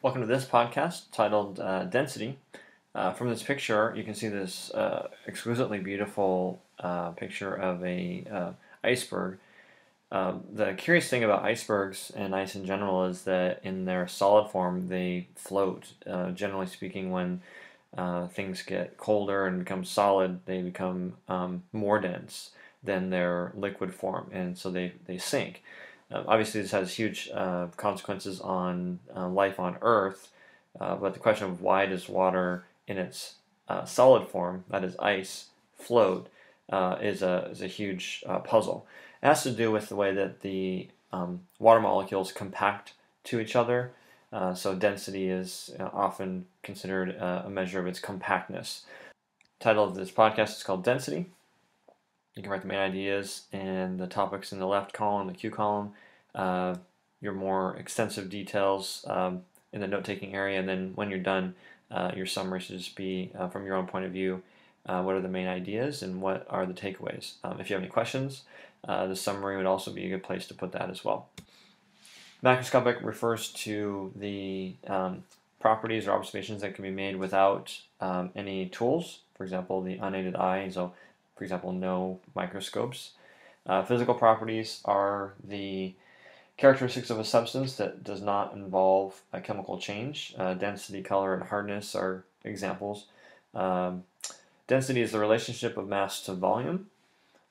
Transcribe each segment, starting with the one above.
Welcome to this podcast titled uh, Density. Uh, from this picture, you can see this uh, exquisitely beautiful uh, picture of a uh, iceberg. Um, the curious thing about icebergs and ice in general is that in their solid form, they float. Uh, generally speaking, when things get colder and become solid, they become um, more dense than their liquid form, and so they, they sink. Uh, obviously, this has huge uh, consequences on uh, life on Earth, uh, but the question of why does water in its uh, solid form, that is ice, float, uh, is, a, is a huge puzzle. It has to do with the way that the um, water molecules compact to each other. so density is often considered a measure of its compactness. The title of this podcast is called Density. You can write the main ideas and the topics in the left column, the Q column, uh, your more extensive details um, in the note taking area, and then when you're done, uh, your summary should just be uh, from your own point of view. Uh, what are the main ideas and what are the takeaways? Um, if you have any questions, uh, the summary would also be a good place to put that as well. Macroscopic refers to the um, properties or observations that can be made without um, any tools, for example, the unaided eye. So for example, no microscopes. Uh, physical properties are the characteristics of a substance that does not involve a chemical change. Uh, density, color, and hardness are examples. Um, density is the relationship of mass to volume.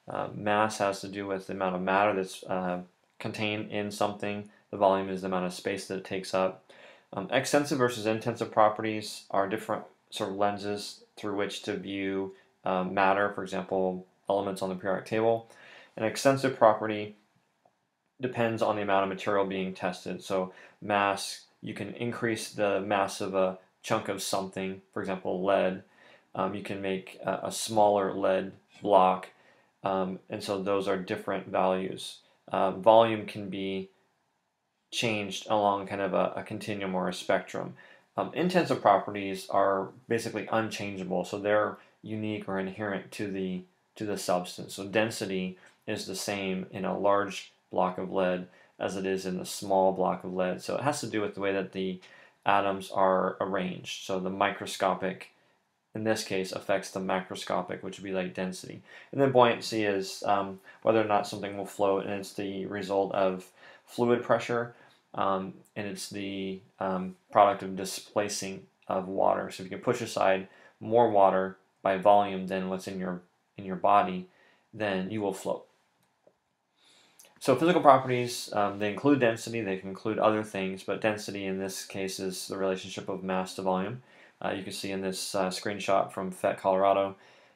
Uh, mass has to do with the amount of matter that's uh, contained in something. The volume is the amount of space that it takes up. Um, extensive versus intensive properties are different sort of lenses through which to view um, matter, for example, elements on the periodic table. An extensive property depends on the amount of material being tested. So mass, you can increase the mass of a chunk of something, for example, lead. Um, you can make a, a smaller lead block, um, and so those are different values. Uh, volume can be changed along kind of a, a continuum or a spectrum. Um, intensive properties are basically unchangeable, so they're unique or inherent to the to the substance. So density is the same in a large block of lead as it is in a small block of lead. So it has to do with the way that the atoms are arranged. So the microscopic, in this case, affects the macroscopic, which would be like density. And then buoyancy is um, whether or not something will float, and it's the result of fluid pressure, um, and it's the um, product of displacing of water. So if you can push aside more water by volume than what's in your in your body, then you will float. So physical properties, um, they include density, they can include other things, but density in this case is the relationship of mass to volume. Uh, you can see in this uh, screenshot from PhET, Colorado,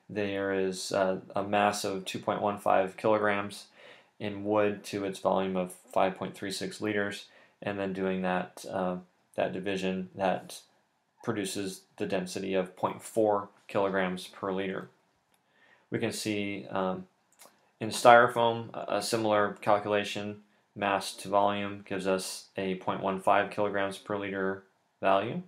there is uh, a mass of 2.15 kilograms in wood to its volume of 5.36 liters, and then doing that, uh, that division, that produces the density of 0.4 kilograms per liter. We can see um, in styrofoam a similar calculation, mass to volume gives us a 0.15 kilograms per liter value.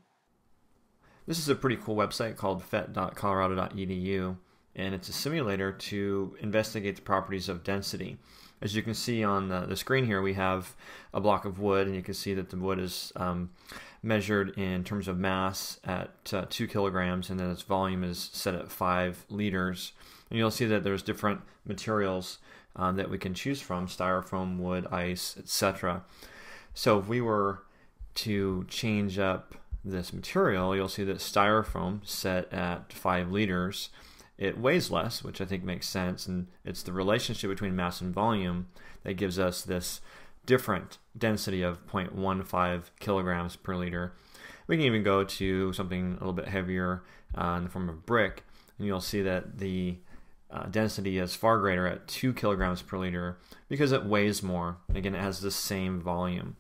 This is a pretty cool website called phet.colorado.edu, and it's a simulator to investigate the properties of density. As you can see on the, the screen here, we have a block of wood, and you can see that the wood is um, measured in terms of mass at uh, 2 kilograms, and then its volume is set at 5 liters. And you'll see that there's different materials um, that we can choose from styrofoam, wood, ice, etc. So if we were to change up this material, you'll see that styrofoam set at 5 liters it weighs less, which I think makes sense, and it's the relationship between mass and volume that gives us this different density of 0.15 kilograms per liter. We can even go to something a little bit heavier uh, in the form of brick, and you'll see that the uh, density is far greater at 2 kilograms per liter because it weighs more. Again, it has the same volume.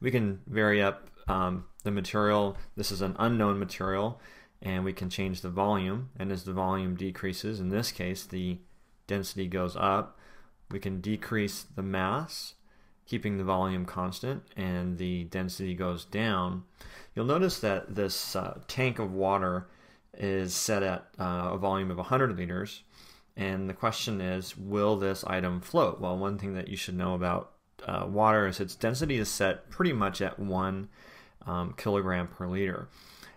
We can vary up um, the material. This is an unknown material and we can change the volume and as the volume decreases in this case the density goes up we can decrease the mass keeping the volume constant and the density goes down you'll notice that this uh, tank of water is set at uh, a volume of 100 liters and the question is will this item float well one thing that you should know about uh, water is its density is set pretty much at 1 um, kilogram per liter.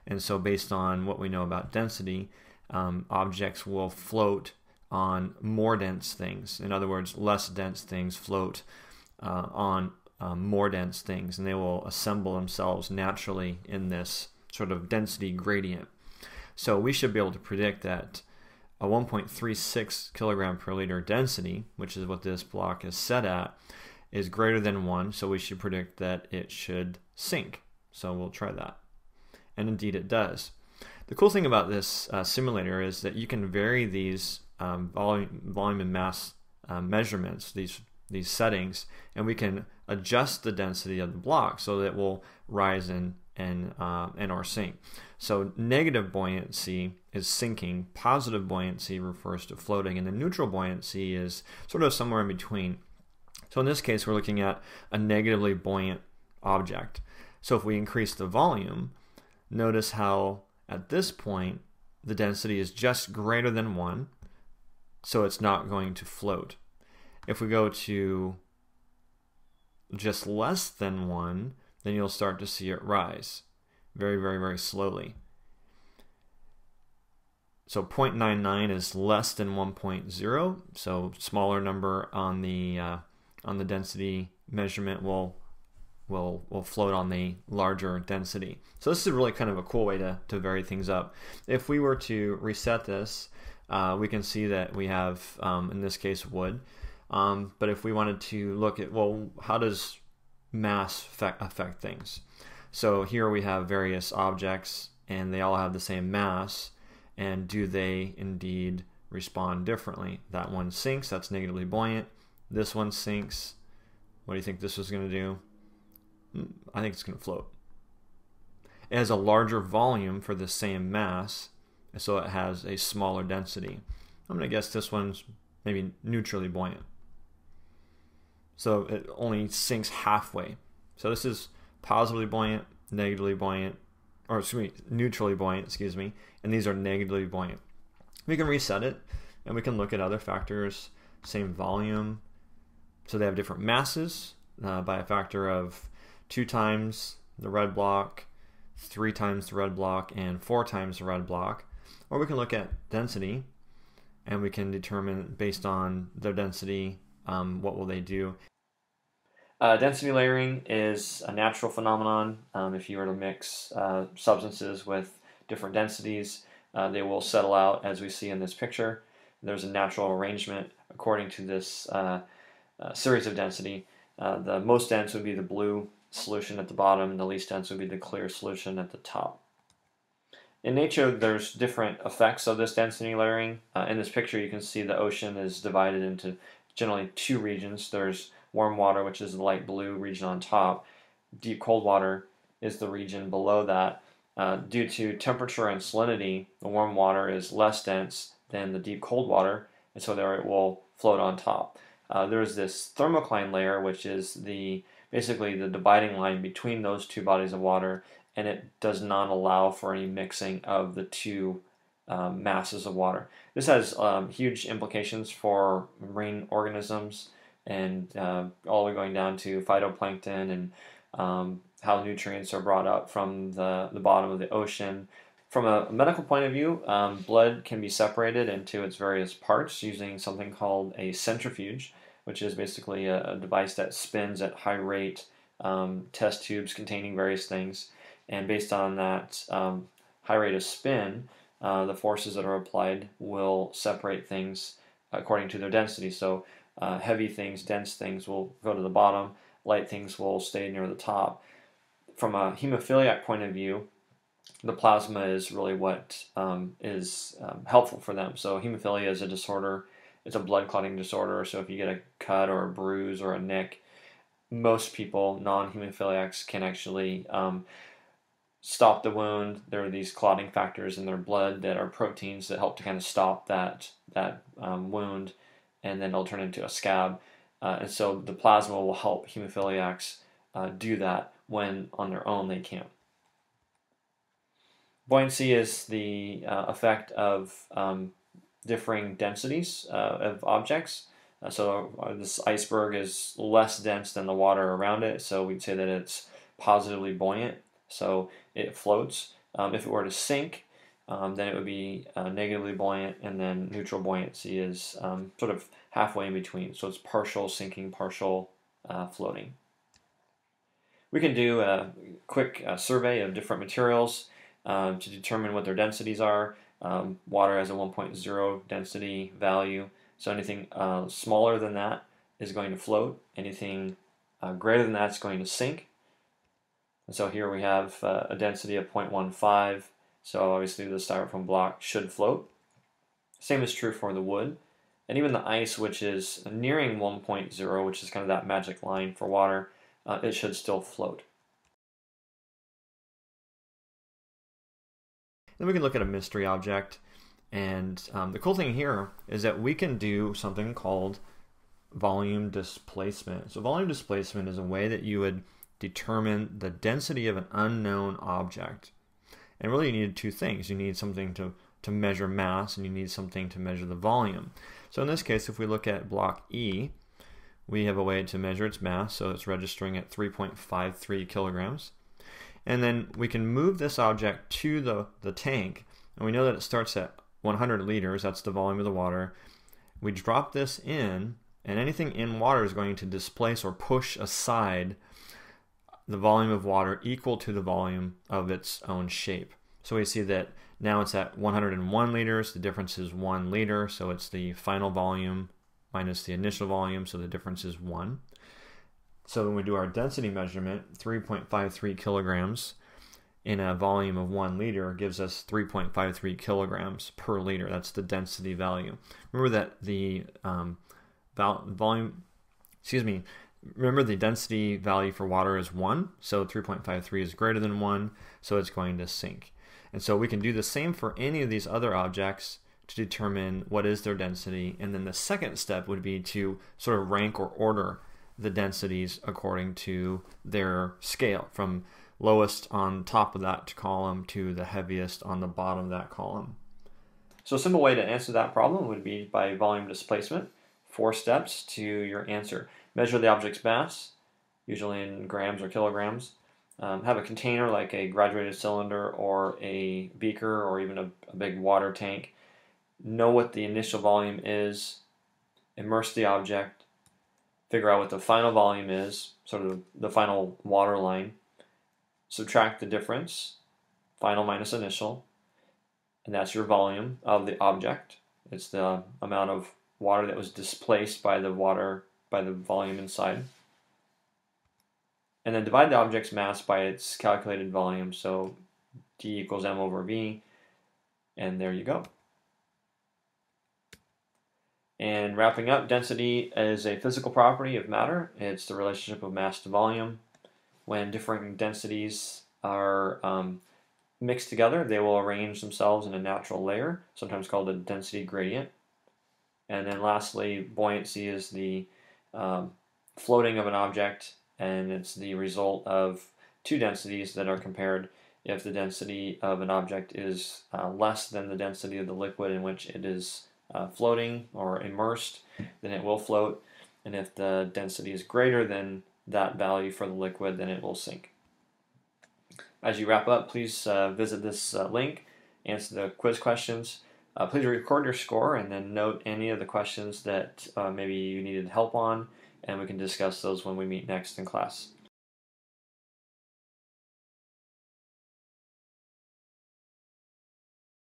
And so, based on what we know about density, um, objects will float on more dense things. In other words, less dense things float uh, on um, more dense things, and they will assemble themselves naturally in this sort of density gradient. So we should be able to predict that a 1.36 kilogram per liter density, which is what this block is set at, is greater than 1, so we should predict that it should sink. So we'll try that. And indeed it does. The cool thing about this uh, simulator is that you can vary these um, volume, volume and mass uh, measurements, these these settings, and we can adjust the density of the block so that it will rise and and uh, and or sink. So negative buoyancy is sinking. Positive buoyancy refers to floating, and the neutral buoyancy is sort of somewhere in between. So in this case, we're looking at a negatively buoyant object. So if we increase the volume, notice how at this point the density is just greater than 1, so it's not going to float. If we go to just less than 1, then you'll start to see it rise very, very, very slowly. So 0.99 is less than 1.0, so smaller number on the uh, on the density measurement will will will float on the larger density. So this is really kind of a cool way to, to vary things up. If we were to reset this, uh, we can see that we have, um, in this case, wood. Um, but if we wanted to look at, well, how does mass affect, affect things? So here we have various objects and they all have the same mass. And do they indeed respond differently? That one sinks, that's negatively buoyant. This one sinks. What do you think this is going to do? Hmm, I think it's going to float. It has a larger volume for the same mass, so it has a smaller density. I'm going to guess this one's maybe neutrally buoyant. So it only sinks halfway. So this is positively buoyant, negatively buoyant, or excuse me, neutrally buoyant, excuse me, and these are negatively buoyant. We can reset it and we can look at other factors, same volume. So they have different masses uh, by a factor of two times the red block, three times the red block, and four times the red block. Or we can look at density and we can determine based on their density um, what will they do. Uh, density layering is a natural phenomenon. Um, if you were to mix uh, substances with different densities, uh, they will settle out as we see in this picture. There's a natural arrangement according to this uh, uh, series of density. Uh, the most dense would be the blue solution at the bottom, and the least dense would be the clear solution at the top. In nature, there's different effects of this density layering. in this picture, you can see the ocean is divided into generally two regions. There's warm water, which is the light blue region on top. Deep cold water is the region below that. Uh, due to temperature and salinity, the warm water is less dense than the deep cold water, and so there it will float on top. Uh, there's this thermocline layer, which is the basically the dividing line between those two bodies of water, and it does not allow for any mixing of the two um, masses of water. This has um, huge implications for marine organisms and uh, all the way going down to phytoplankton and um, how nutrients are brought up from the, the bottom of the ocean. From a medical point of view, um, blood can be separated into its various parts using something called a centrifuge, which is basically a, a device that spins at high rate um, test tubes containing various things. And based on that um, high rate of spin, uh, the forces that are applied will separate things according to their density. So uh, heavy things, dense things will go to the bottom, light things will stay near the top. From a hemophiliac point of view, the plasma is really what um, is um, helpful for them. So hemophilia is a disorder. It's a blood clotting disorder. So if you get a cut or a bruise or a nick, most people, non-hemophiliacs, can actually um, stop the wound. There are these clotting factors in their blood that are proteins that help to kind of stop that that um, wound and then it'll turn into a scab. Uh, and so the plasma will help hemophiliacs uh, do that when on their own they can't. Buoyancy is the uh, effect of um, differing densities uh, of objects. Uh, so uh, this iceberg is less dense than the water around it, so we'd say that it's positively buoyant. So it floats. Um, if it were to sink, um, then it would be uh, negatively buoyant, and then neutral buoyancy is um, sort of halfway in between. So it's partial sinking, partial uh, floating. We can do a quick uh, survey of different materials um, to determine what their densities are. Um, water has a 1.0 density value, so anything uh, smaller than that is going to float. Anything uh, greater than that is going to sink. And so here we have uh, a density of 0.15, so obviously the styrofoam block should float. Same is true for the wood. And even the ice, which is nearing 1.0, which is kind of that magic line for water, uh, it should still float. Then we can look at a mystery object. And um, the cool thing here is that we can do something called volume displacement. So volume displacement is a way that you would determine the density of an unknown object. And really you need two things. You need something to, to measure mass and you need something to measure the volume. So in this case, if we look at block E, we have a way to measure its mass, so it's registering at 3.53 kilograms. And then we can move this object to the, the tank, and we know that it starts at 100 liters, that's the volume of the water. We drop this in, and anything in water is going to displace or push aside the volume of water equal to the volume of its own shape. So we see that now it's at 101 liters, the difference is 1 liter, so it's the final volume minus the initial volume, so the difference is 1. So when we do our density measurement, 3.53 kilograms in a volume of 1 liter gives us 3.53 kilograms per liter. That's the density value. Remember that the um, volume, excuse me, remember the density value for water is 1, so 3.53 is greater than 1, so it's going to sink. And so we can do the same for any of these other objects to determine what is their density. And then the second step would be to sort of rank or order the densities according to their scale from lowest on top of that column to the heaviest on the bottom of that column. So a simple way to answer that problem would be by volume displacement. Four steps to your answer. Measure the object's mass, usually in grams or kilograms. Um, have a container like a graduated cylinder or a beaker or even a, a big water tank know what the initial volume is, immerse the object, figure out what the final volume is, sort of the final water line, subtract the difference, final minus initial, and that's your volume of the object. It's the amount of water that was displaced by the water, by the volume inside. And then divide the object's mass by its calculated volume, so d equals m over v, and there you go. And wrapping up, density is a physical property of matter. It's the relationship of mass to volume. When different densities are um, mixed together, they will arrange themselves in a natural layer, sometimes called a density gradient. And then lastly, buoyancy is the um, floating of an object, and it's the result of two densities that are compared if the density of an object is uh, less than the density of the liquid in which it is uh, floating or immersed, then it will float. And if the density is greater than that value for the liquid, then it will sink. As you wrap up, please uh, visit this uh, link, answer the quiz questions. Uh, please record your score and then note any of the questions that uh, maybe you needed help on, and we can discuss those when we meet next in class.